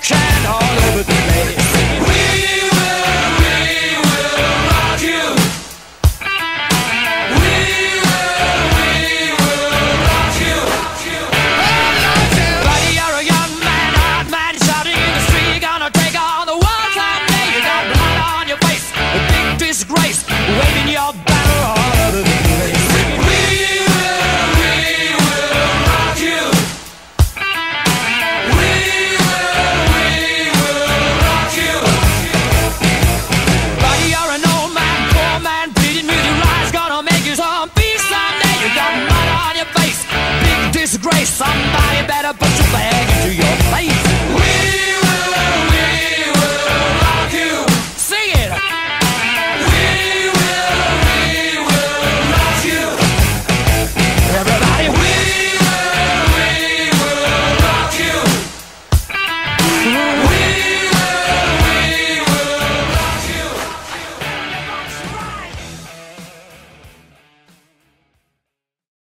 tried all over. You got mud on your face, big disgrace. Somebody